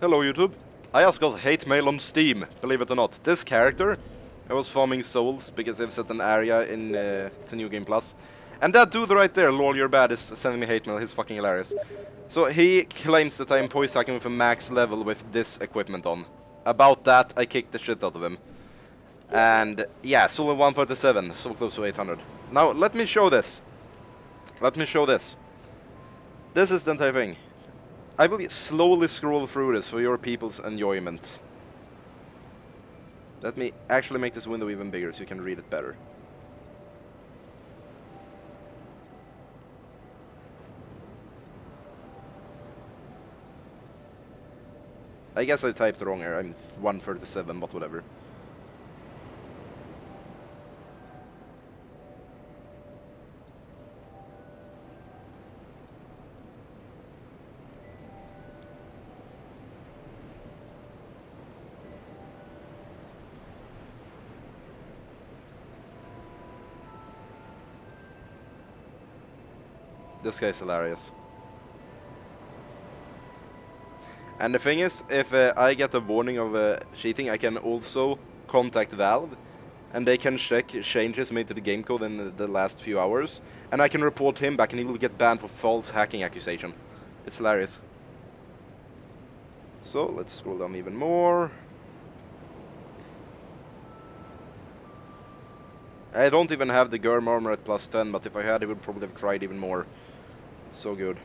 Hello YouTube. I just got hate mail on Steam, believe it or not. This character, I was farming souls because they've set an area in uh, to New Game Plus. And that dude right there, Lol You're Bad, is sending me hate mail, he's fucking hilarious. So he claims that I'm poison hacking with a max level with this equipment on. About that, I kicked the shit out of him. And yeah, solo 137, so close to 800. Now, let me show this. Let me show this. This is the entire thing. I will slowly scroll through this for your people's enjoyment. Let me actually make this window even bigger so you can read it better. I guess I typed wrong here, I'm 137, but whatever. This guy's hilarious. And the thing is, if uh, I get a warning of uh, cheating, I can also contact Valve, and they can check changes made to the game code in the, the last few hours, and I can report him back, and he will get banned for false hacking accusation. It's hilarious. So, let's scroll down even more. I don't even have the Gyrm armor at plus 10, but if I had, I would probably have tried even more. So good.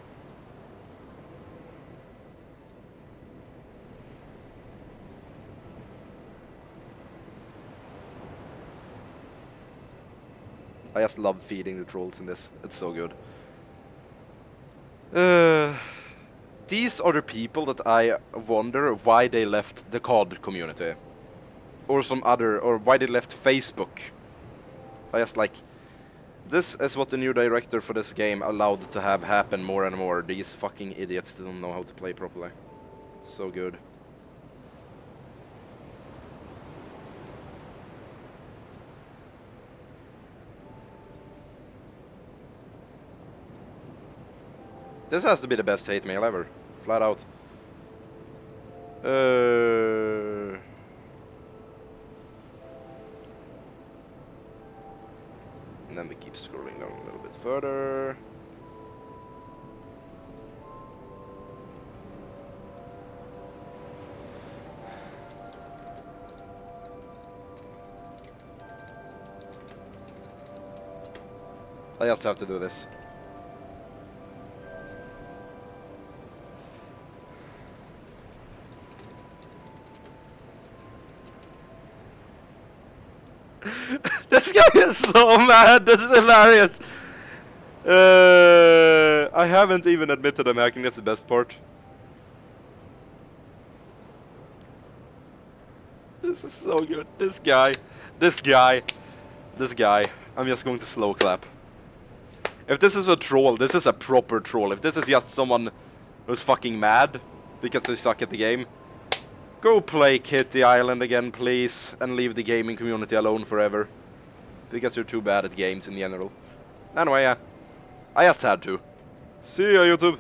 I just love feeding the trolls in this. It's so good. Uh, these are the people that I wonder why they left the COD community. Or some other, or why they left Facebook. I just like, this is what the new director for this game allowed to have happen more and more. These fucking idiots don't know how to play properly. So good. This has to be the best hate mail ever. Flat out. Uh... keep scrolling down a little bit further. I just have to do this. This guy is so mad. This is hilarious. Uh, I haven't even admitted I'm hacking. That's the best part. This is so good. This guy, this guy, this guy. I'm just going to slow clap. If this is a troll, this is a proper troll. If this is just someone who's fucking mad because they suck at the game, go play Kitty Island again, please, and leave the gaming community alone forever because you're too bad at games in general. Anyway, yeah. I just had to. See ya, YouTube!